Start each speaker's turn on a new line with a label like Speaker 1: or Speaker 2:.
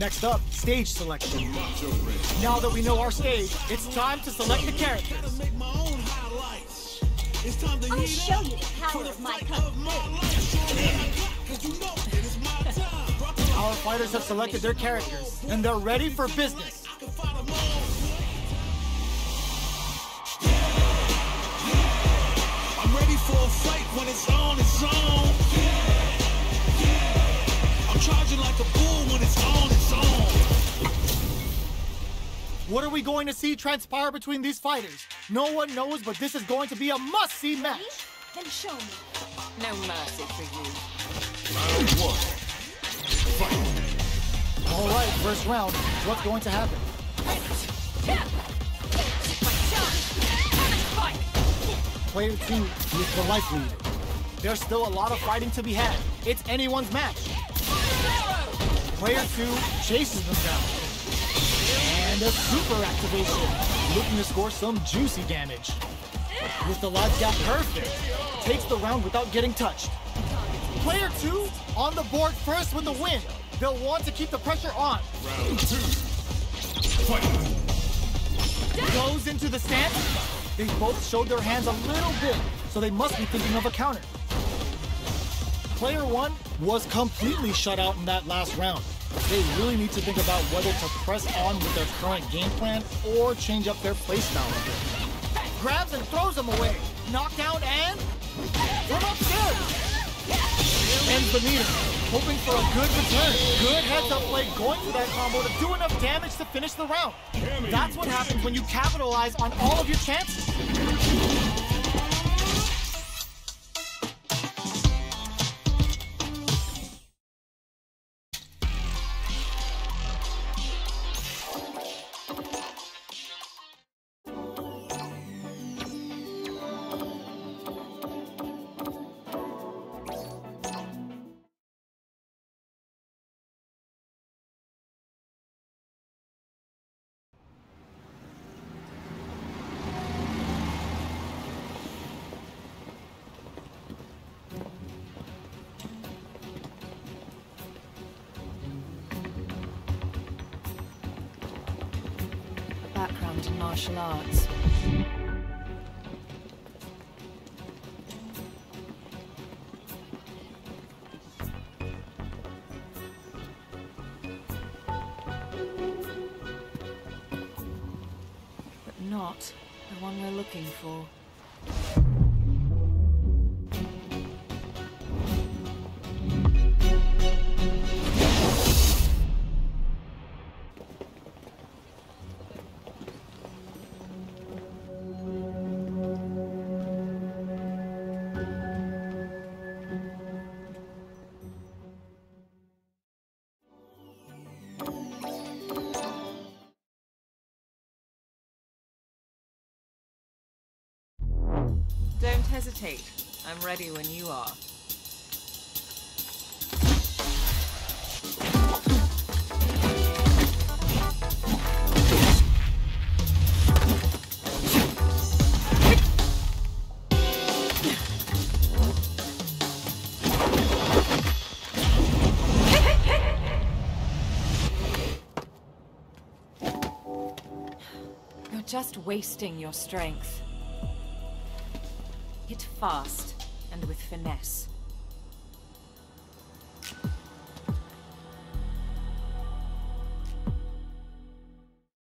Speaker 1: Next up, stage selection. Now that we know our stage, it's time to select the characters.
Speaker 2: I'll show you the power of my
Speaker 1: Our fighters have selected their characters, and they're ready for business.
Speaker 3: I'm ready for a fight when it's on, it's on. I'm charging like a bull when it's on, it's on.
Speaker 1: What are we going to see transpire between these fighters? No one knows, but this is going to be a must-see match.
Speaker 2: Then show me.
Speaker 4: No mercy for you.
Speaker 3: Round one. Fight.
Speaker 1: All right, first round. What's going to happen? Player two is the life lead. There's still a lot of fighting to be had. It's anyone's match. Player two chases them down. And a super activation, looking to score some juicy damage. With the gap perfect, takes the round without getting touched. Player two on the board first with the win. They'll want to keep the pressure on.
Speaker 3: Round two. Fight.
Speaker 1: goes into the stance. They both showed their hands a little bit, so they must be thinking of a counter. Player one was completely shut out in that last round. They really need to think about whether to press on with their current game plan or change up their playstyle a bit. Grabs and throws him away. Knockdown and from upstairs. Ends the meter, hoping for a good return. Good heads-up play going for that combo to do enough damage to finish the round. That's what happens when you capitalize on all of your chances.
Speaker 4: Background in martial arts. But not the one we're looking for. Hesitate. I'm ready when you are. You're just wasting your strength. Hit fast and with finesse.